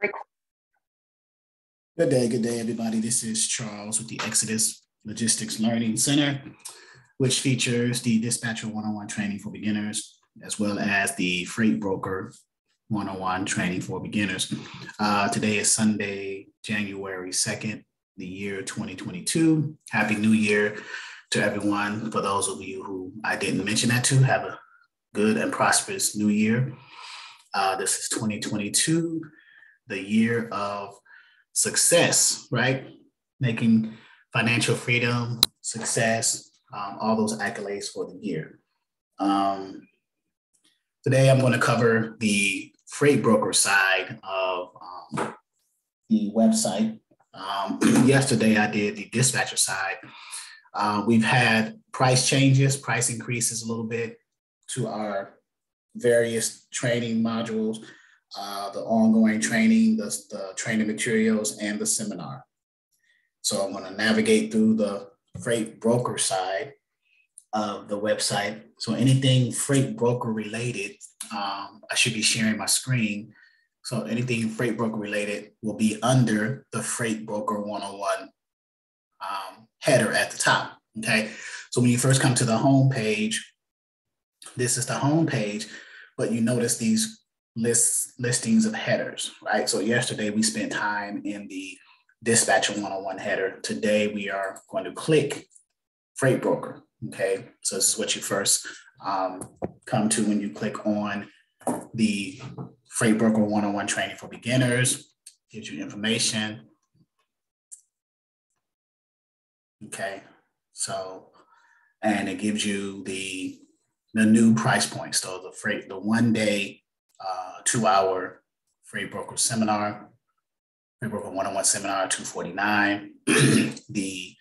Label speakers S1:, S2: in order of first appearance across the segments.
S1: Good day, good day, everybody. This is Charles with the Exodus Logistics Learning Center, which features the Dispatcher 101 training for beginners, as well as the Freight Broker 101 training for beginners. Uh, today is Sunday, January 2nd, the year 2022. Happy New Year to everyone. For those of you who I didn't mention that to, have a good and prosperous new year. Uh, this is 2022, the year of success, right? Making financial freedom, success, um, all those accolades for the year. Um, today, I'm going to cover the freight broker side of um, the website. Um, yesterday, I did the dispatcher side. Uh, we've had price changes, price increases a little bit to our various training modules uh, the ongoing training, the, the training materials, and the seminar. So I'm going to navigate through the freight broker side of the website. So anything freight broker related, um, I should be sharing my screen. So anything freight broker related will be under the freight broker 101 um, header at the top. Okay. So when you first come to the home page, this is the home page, but you notice these lists listings of headers, right? So yesterday we spent time in the dispatcher 101 header. Today we are going to click freight broker. Okay, so this is what you first um, come to when you click on the freight broker 101 training for beginners. Gives you information. Okay, so and it gives you the the new price point. So the freight, the one day uh, two hour freight broker seminar, freight broker one on one seminar, 249. the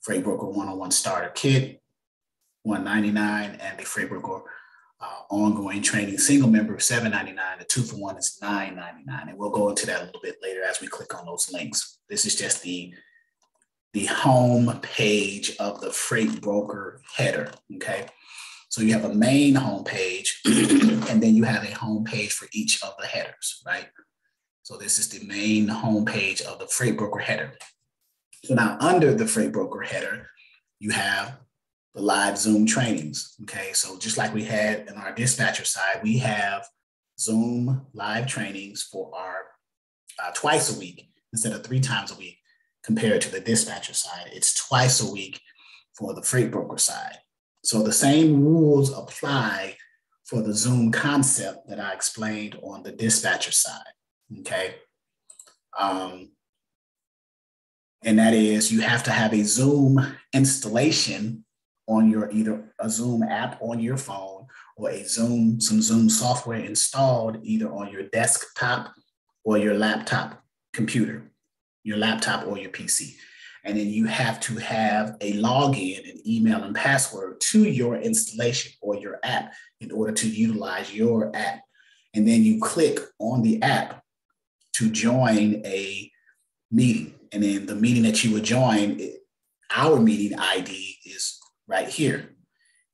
S1: freight broker one on one starter kit, 199. And the freight broker uh, ongoing training single member, 799. The two for one is 999. And we'll go into that a little bit later as we click on those links. This is just the the home page of the freight broker header. Okay. So you have a main homepage, and then you have a homepage for each of the headers, right? So this is the main homepage of the freight broker header. So now under the freight broker header, you have the live Zoom trainings. Okay, so just like we had in our dispatcher side, we have Zoom live trainings for our uh, twice a week instead of three times a week compared to the dispatcher side. It's twice a week for the freight broker side. So the same rules apply for the Zoom concept that I explained on the dispatcher side, okay? Um, and that is you have to have a Zoom installation on your either a Zoom app on your phone or a Zoom, some Zoom software installed either on your desktop or your laptop computer, your laptop or your PC. And then you have to have a login and email and password to your installation or your app in order to utilize your app. And then you click on the app to join a meeting. And then the meeting that you would join, our meeting ID is right here.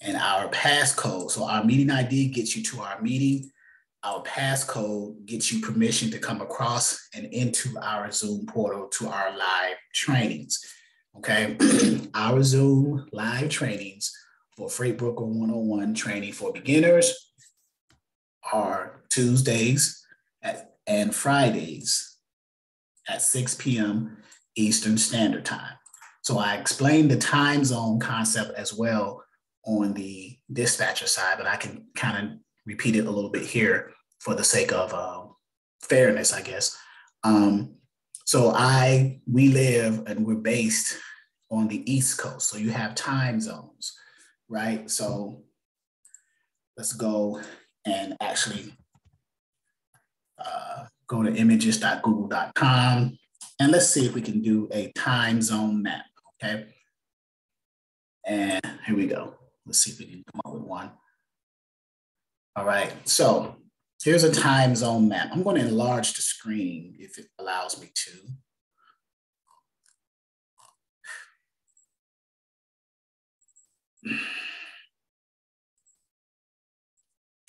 S1: And our passcode. So our meeting ID gets you to our meeting our passcode gets you permission to come across and into our Zoom portal to our live trainings. Okay, our Zoom live trainings for Freight Broker 101 training for beginners are Tuesdays at, and Fridays at 6 p.m. Eastern Standard Time. So I explained the time zone concept as well on the dispatcher side, but I can kind of repeat it a little bit here for the sake of uh, fairness, I guess. Um, so I, we live and we're based on the East Coast. So you have time zones, right? So let's go and actually uh, go to images.google.com and let's see if we can do a time zone map, okay? And here we go. Let's see if we can come up with one. All right, so here's a time zone map. I'm going to enlarge the screen if it allows me to.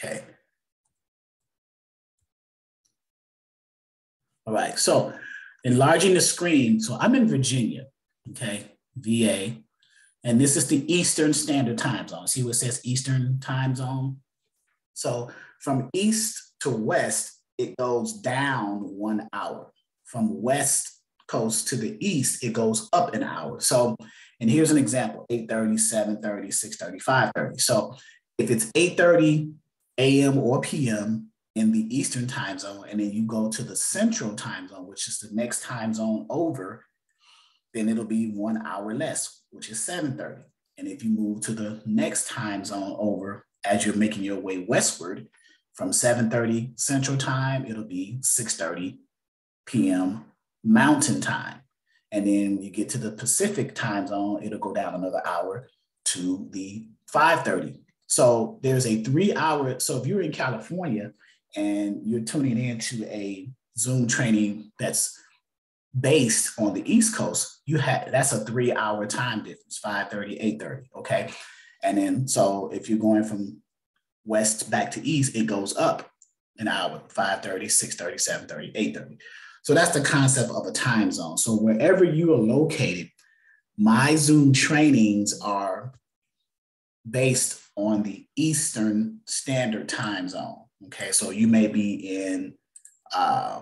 S1: Okay. All right. So enlarging the screen. So I'm in Virginia, okay, VA, and this is the Eastern Standard Time Zone. See what says Eastern Time Zone? So from east to west, it goes down one hour. From west coast to the east, it goes up an hour. So, and here's an example, 8.30, 7.30, 6.30, 5.30. So if it's 8.30 a.m. or p.m., in the Eastern time zone, and then you go to the Central time zone, which is the next time zone over, then it'll be one hour less, which is 7:30. And if you move to the next time zone over as you're making your way westward from 7:30 Central time, it'll be 6:30 p.m. Mountain time. And then when you get to the Pacific time zone, it'll go down another hour to the 5:30. So there's a three hour. So if you're in California and you're tuning into a Zoom training that's based on the East Coast, you have that's a three hour time difference, 5:30, 8:30. Okay. And then so if you're going from west back to east, it goes up an hour, 5:30, 6:30, 7:30, 8:30. So that's the concept of a time zone. So wherever you are located, my Zoom trainings are based on the Eastern Standard Time Zone. Okay, so you may be in uh,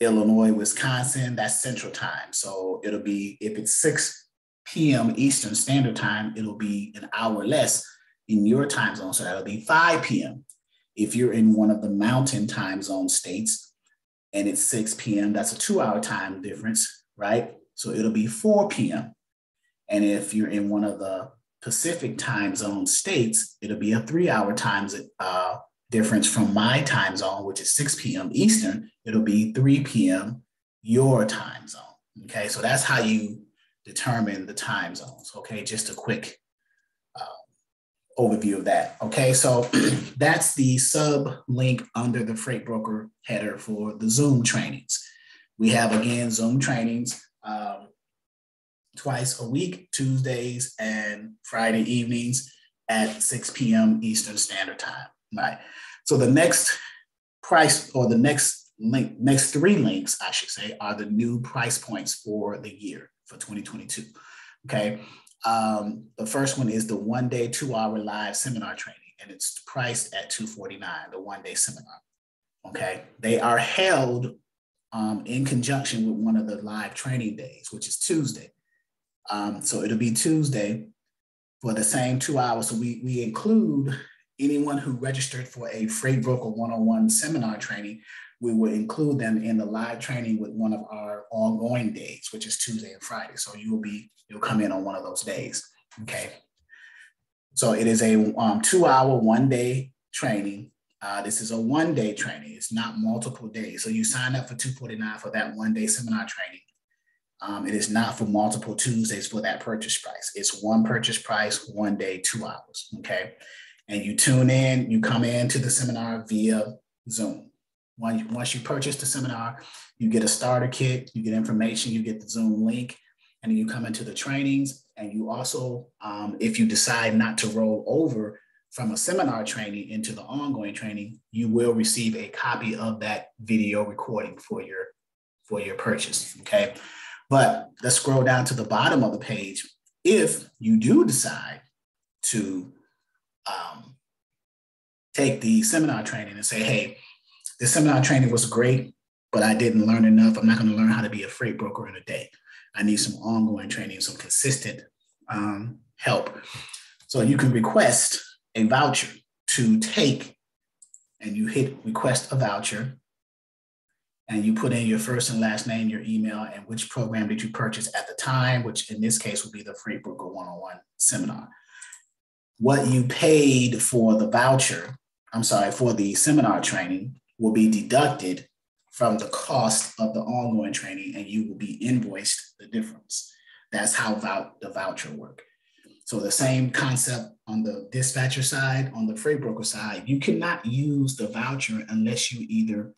S1: Illinois, Wisconsin, that's Central Time. So it'll be, if it's 6 p.m. Eastern Standard Time, it'll be an hour less in your time zone. So that'll be 5 p.m. If you're in one of the mountain time zone states and it's 6 p.m., that's a two hour time difference, right? So it'll be 4 p.m. And if you're in one of the Pacific time zone states, it'll be a three hour time uh, difference from my time zone, which is 6 p.m. Eastern, it'll be 3 p.m. your time zone. Okay, so that's how you determine the time zones. Okay, just a quick uh, overview of that. Okay, so that's the sub link under the freight broker header for the Zoom trainings. We have again Zoom trainings um, twice a week, Tuesdays and Friday evenings at 6 p.m. Eastern Standard Time. Right. So the next price or the next link, next three links, I should say, are the new price points for the year for 2022. Okay. Um, the first one is the one day, two hour live seminar training, and it's priced at 249, the one day seminar. Okay. They are held um, in conjunction with one of the live training days, which is Tuesday. Um, so it'll be Tuesday for the same two hours. So we, we include anyone who registered for a Freight Broker 101 seminar training, we will include them in the live training with one of our ongoing days, which is Tuesday and Friday. So you will be, you'll come in on one of those days. Okay. So it is a um, two hour, one day training. Uh, this is a one day training. It's not multiple days. So you sign up for 249 for that one day seminar training. Um, it is not for multiple Tuesdays for that purchase price. It's one purchase price, one day, two hours. Okay and you tune in, you come in to the seminar via Zoom. Once you purchase the seminar, you get a starter kit, you get information, you get the Zoom link, and you come into the trainings. And you also, um, if you decide not to roll over from a seminar training into the ongoing training, you will receive a copy of that video recording for your for your purchase. Okay. But let's scroll down to the bottom of the page. If you do decide to um, take the seminar training and say, hey, the seminar training was great, but I didn't learn enough. I'm not going to learn how to be a freight broker in a day. I need some ongoing training, some consistent um, help. So you can request a voucher to take, and you hit request a voucher, and you put in your first and last name, your email, and which program did you purchase at the time, which in this case would be the Freight Broker 101 seminar what you paid for the voucher, I'm sorry, for the seminar training will be deducted from the cost of the ongoing training and you will be invoiced the difference. That's how the voucher work. So the same concept on the dispatcher side, on the freight broker side, you cannot use the voucher unless you either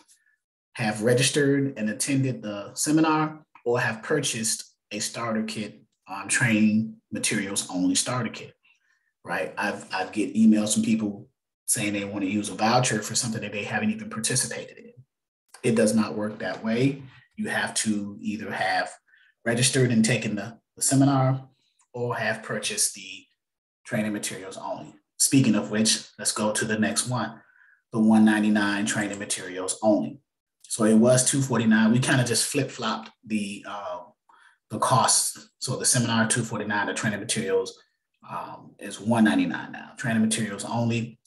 S1: have registered and attended the seminar or have purchased a starter kit on training materials only starter kit right? I've I've get emails from people saying they want to use a voucher for something that they haven't even participated in. it does not work that way. You have to either have registered and taken the, the seminar or have purchased the training materials only. Speaking of which, let's go to the next one, the 199 training materials only. So it was 249. We kind of just flip-flopped the uh, the costs. So the seminar 249, the training materials um, is 199 now. Training materials only.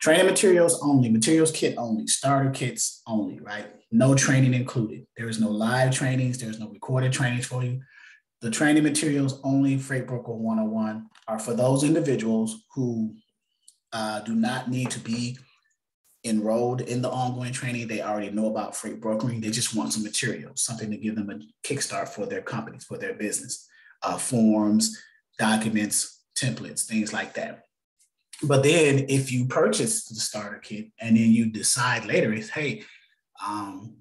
S1: Training materials only, materials kit only, starter kits only, right? No training included. There is no live trainings, there's no recorded trainings for you. The training materials only, Freight Broker 101, are for those individuals who uh, do not need to be enrolled in the ongoing training. They already know about freight brokering. They just want some materials, something to give them a kickstart for their companies, for their business, uh, forms, documents, templates, things like that. But then if you purchase the starter kit and then you decide later, is hey, um,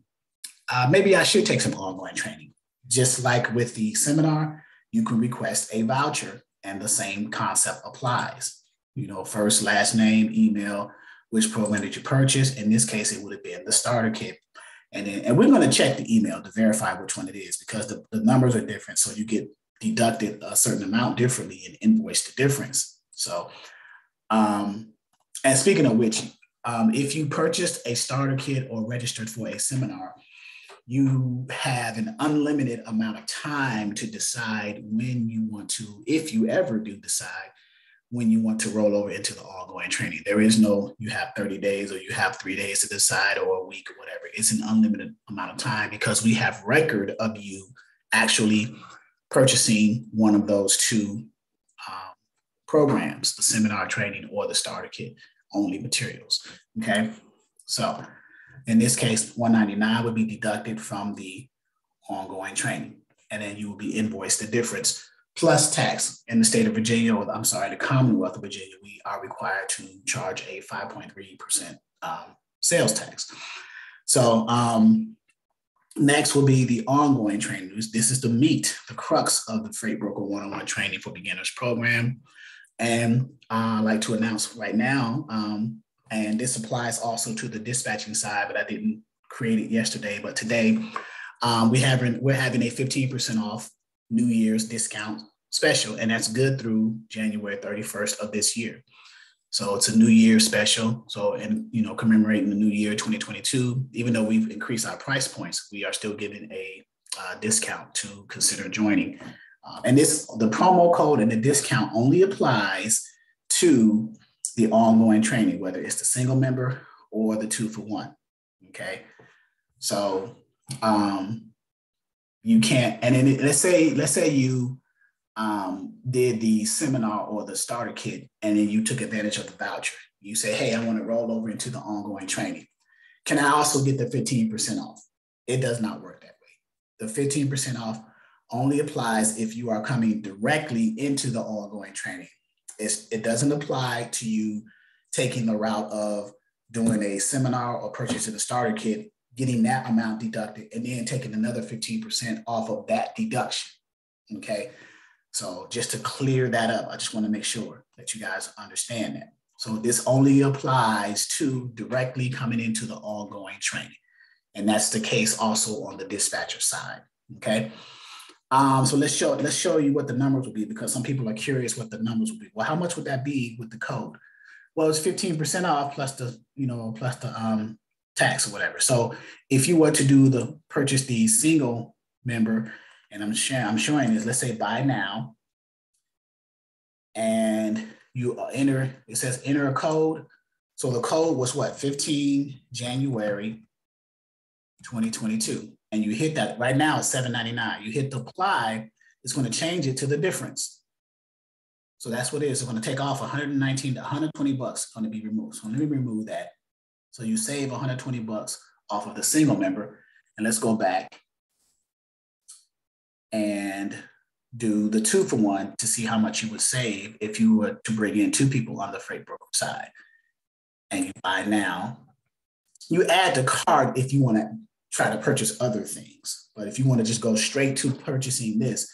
S1: uh, maybe I should take some ongoing training. Just like with the seminar, you can request a voucher and the same concept applies. You know, first, last name, email, which program did you purchase? In this case, it would have been the starter kit. And then, and we're going to check the email to verify which one it is because the, the numbers are different. So you get deducted a certain amount differently and invoice the difference. So, um, and speaking of which, um, if you purchased a starter kit or registered for a seminar, you have an unlimited amount of time to decide when you want to, if you ever do decide, when you want to roll over into the ongoing training. There is no, you have 30 days or you have three days to decide or a week or whatever. It's an unlimited amount of time because we have record of you actually purchasing one of those two programs, the seminar training or the starter kit only materials. Okay. So in this case, 199 would be deducted from the ongoing training. And then you will be invoiced the difference plus tax in the state of Virginia, or I'm sorry, the Commonwealth of Virginia, we are required to charge a 5.3% um, sales tax. So um, next will be the ongoing training. This is the meat, the crux of the Freight Broker 101 training for beginners program. And uh, I'd like to announce right now, um, and this applies also to the dispatching side, but I didn't create it yesterday, but today um, we having, we're having a 15% off New Year's discount special, and that's good through January 31st of this year. So it's a New Year special. So, and you know, commemorating the New Year 2022, even though we've increased our price points, we are still giving a uh, discount to consider joining. Uh, and this, the promo code and the discount only applies to the ongoing training, whether it's the single member or the two for one. Okay. So, um, you can't and then let's say let's say you um, did the seminar or the starter kit and then you took advantage of the voucher you say hey i want to roll over into the ongoing training can i also get the 15% off it does not work that way the 15% off only applies if you are coming directly into the ongoing training it's, it doesn't apply to you taking the route of doing a seminar or purchasing a starter kit getting that amount deducted and then taking another 15% off of that deduction. Okay. So just to clear that up, I just want to make sure that you guys understand that. So this only applies to directly coming into the ongoing training. And that's the case also on the dispatcher side. Okay. Um, so let's show let's show you what the numbers will be because some people are curious what the numbers will be. Well, how much would that be with the code? Well, it's 15% off plus the, you know, plus the um, tax or whatever. So if you were to do the purchase the single member, and I'm I'm showing this, let's say buy now, and you enter, it says enter a code. So the code was what, 15 January 2022. And you hit that right now it's 799. You hit the apply, it's going to change it to the difference. So that's what it is. It's going to take off 119 to 120 bucks going to be removed. So let me remove that. So you save 120 bucks off of the single member. And let's go back and do the two for one to see how much you would save if you were to bring in two people on the freight broker side. And you buy now. You add the card if you want to try to purchase other things. But if you want to just go straight to purchasing this,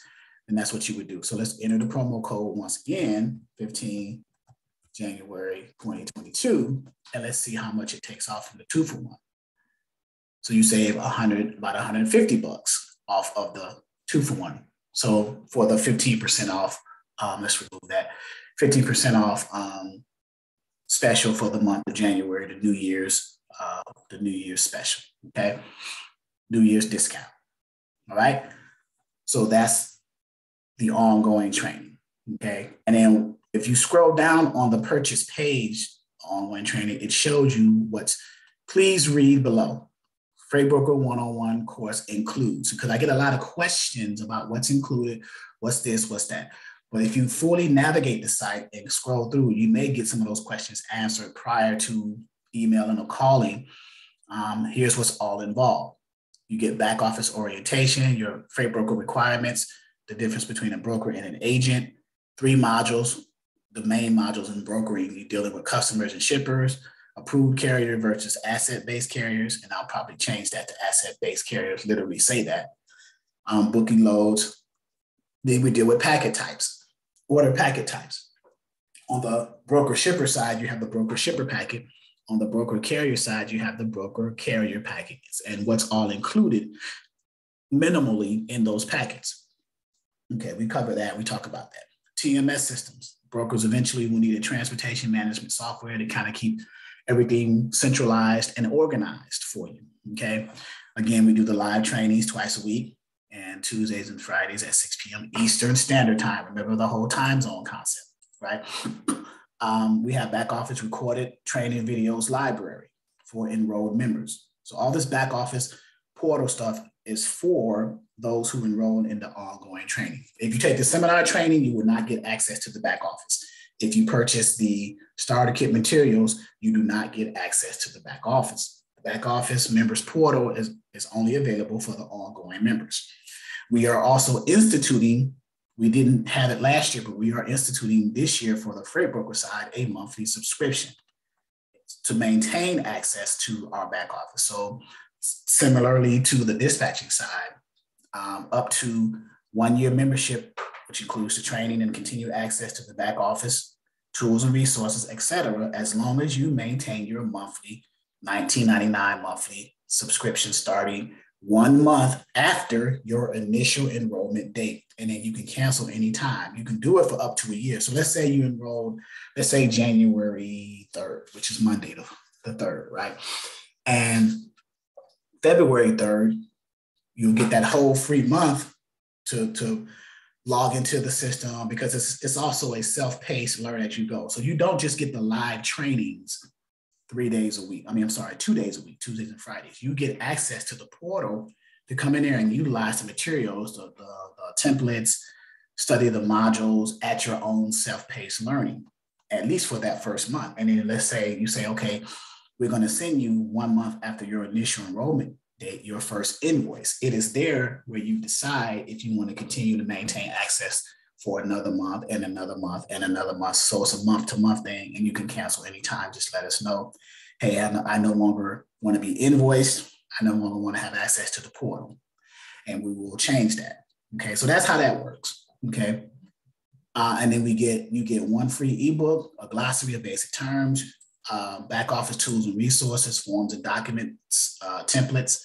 S1: then that's what you would do. So let's enter the promo code once again, 15 January 2022, and let's see how much it takes off from the two for one. So you save 100, about 150 bucks off of the two for one. So for the 15% off, um, let's remove that 15% off um, special for the month of January, the New Year's, uh, the New Year's special. Okay, New Year's discount. All right. So that's the ongoing training. Okay, and then if you scroll down on the purchase page ongoing training, it shows you what's. Please read below. Freight Broker One-on-One course includes because I get a lot of questions about what's included, what's this, what's that. But if you fully navigate the site and scroll through, you may get some of those questions answered prior to emailing or calling. Um, here's what's all involved. You get back office orientation, your freight broker requirements, the difference between a broker and an agent, three modules, the main modules in brokering, you're dealing with customers and shippers, approved carrier versus asset-based carriers, and I'll probably change that to asset-based carriers, literally say that. Um, booking loads. Then we deal with packet types order packet types. On the broker shipper side, you have the broker shipper packet. On the broker carrier side, you have the broker carrier packages and what's all included minimally in those packets. Okay, we cover that. We talk about that. TMS systems. Brokers eventually will need a transportation management software to kind of keep everything centralized and organized for you. Okay. Again, we do the live trainings twice a week and Tuesdays and Fridays at 6 p.m. Eastern Standard Time. Remember the whole time zone concept, right? Um, we have back office recorded training videos library for enrolled members. So all this back office portal stuff is for those who enroll in the ongoing training. If you take the seminar training, you will not get access to the back office. If you purchase the starter kit materials, you do not get access to the back office. The back office members portal is, is only available for the ongoing members. We are also instituting, we didn't have it last year, but we are instituting this year for the freight broker side a monthly subscription to maintain access to our back office. So similarly to the dispatching side, um, up to one year membership, which includes the training and continued access to the back office, tools and resources, et cetera, as long as you maintain your monthly 1999 monthly subscription starting one month after your initial enrollment date. And then you can cancel anytime. You can do it for up to a year. So let's say you enrolled, let's say January 3rd, which is Monday the, the 3rd, right? And February 3rd, you'll get that whole free month to, to log into the system because it's, it's also a self-paced learn as you go. So you don't just get the live trainings three days a week. I mean, I'm sorry, two days a week, Tuesdays and Fridays. You get access to the portal to come in there and utilize the materials, the, the, the templates, study the modules at your own self-paced learning, at least for that first month. And then let's say you say, okay, we're going to send you one month after your initial enrollment date, your first invoice. It is there where you decide if you want to continue to maintain access for another month and another month and another month. So it's a month to month thing, and you can cancel anytime. Just let us know. Hey, I no, I no longer want to be invoiced. I no longer want to have access to the portal, and we will change that. Okay, so that's how that works. Okay, uh, and then we get you get one free ebook, a glossary of basic terms, uh, back office tools and resources, forms and documents, uh, templates,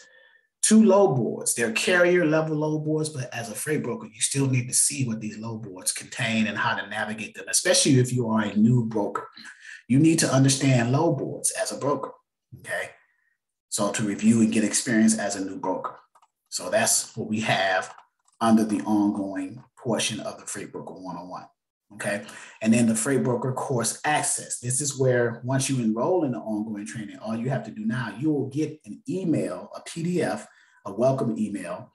S1: two load boards. They're carrier level load boards, but as a freight broker, you still need to see what these load boards contain and how to navigate them, especially if you are a new broker. You need to understand load boards as a broker. Okay. So to review and get experience as a new broker. So that's what we have under the ongoing portion of the Freight Broker 101. Okay. And then the Freight Broker course access. This is where once you enroll in the ongoing training, all you have to do now, you will get an email, a PDF a welcome email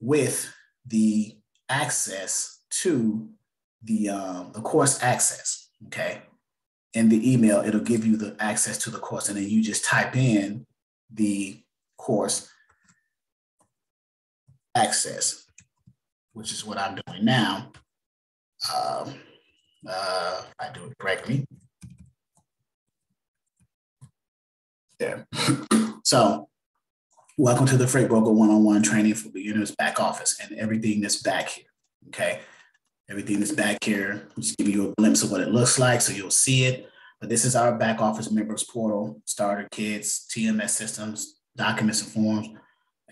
S1: with the access to the, um, the course access, okay? In the email, it'll give you the access to the course and then you just type in the course access, which is what I'm doing now. Um, uh, I do it correctly. There. so Welcome to the Freight Broker one-on-one training for beginners back office and everything that's back here. Okay. Everything that's back here, just give you a glimpse of what it looks like so you'll see it. But this is our back office members portal, starter kits, TMS systems, documents and forms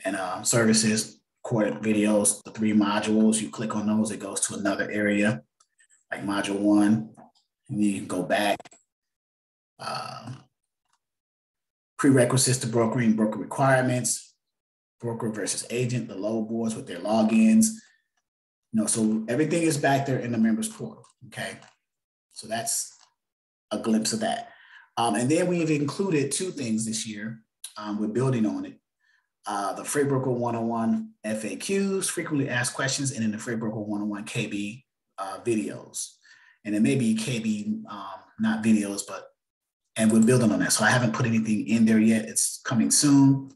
S1: and uh, services, recorded videos, the three modules. You click on those, it goes to another area like module one. And then you can go back. Uh, prerequisites to brokering, broker requirements, broker versus agent, the load boards with their logins. You know, so everything is back there in the members portal. Okay. So that's a glimpse of that. Um, and then we've included two things this year. Um, we're building on it. Uh, the Freight Broker 101 FAQs, frequently asked questions, and then the Freight Broker 101 KB uh, videos. And it may be KB, um, not videos, but, and we're building on that. So I haven't put anything in there yet. It's coming soon.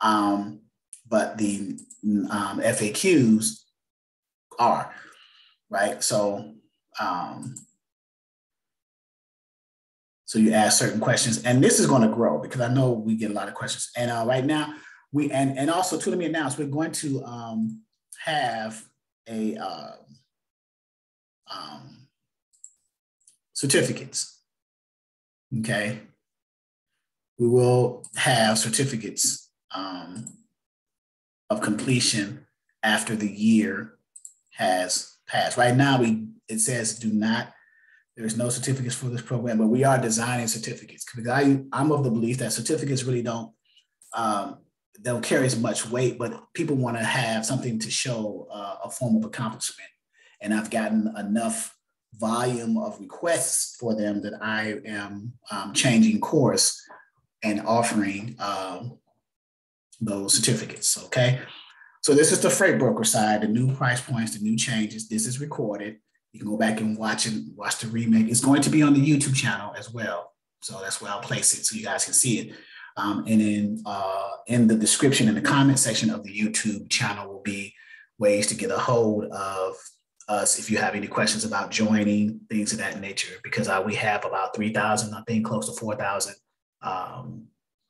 S1: Um, but the um, FAQs are, right? So, um, so you ask certain questions, and this is going to grow because I know we get a lot of questions. And uh, right now, we and and also to let me announce, we're going to um, have a uh, um, certificates. Okay, we will have certificates um, of completion after the year has passed. Right now, we it says do not. There's no certificates for this program, but we are designing certificates because I, I'm of the belief that certificates really don't um, don't carry as much weight, but people want to have something to show uh, a form of accomplishment. And I've gotten enough volume of requests for them that I am um, changing course and offering um, those certificates. Okay. So this is the freight broker side, the new price points, the new changes. This is recorded. You can go back and watch and watch the remake. It's going to be on the YouTube channel as well. So that's where I'll place it so you guys can see it. Um, and in uh, in the description in the comment section of the YouTube channel will be ways to get a hold of us if you have any questions about joining things of that nature. Because uh, we have about three thousand, I think, close to four thousand um,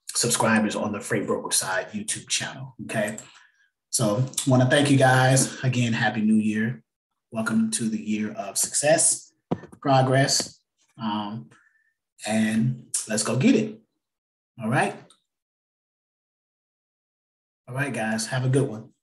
S1: subscribers on the Freight Broker side YouTube channel. Okay. So want to thank you guys again. Happy New Year. Welcome to the year of success, progress, um, and let's go get it. All right. All right, guys. Have a good one.